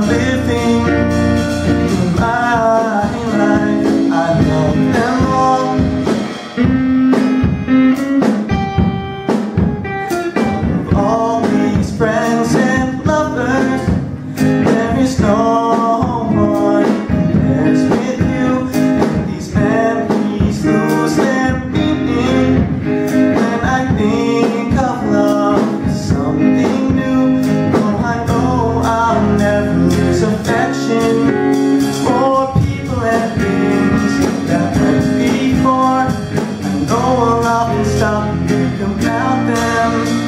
living stop and stop and them.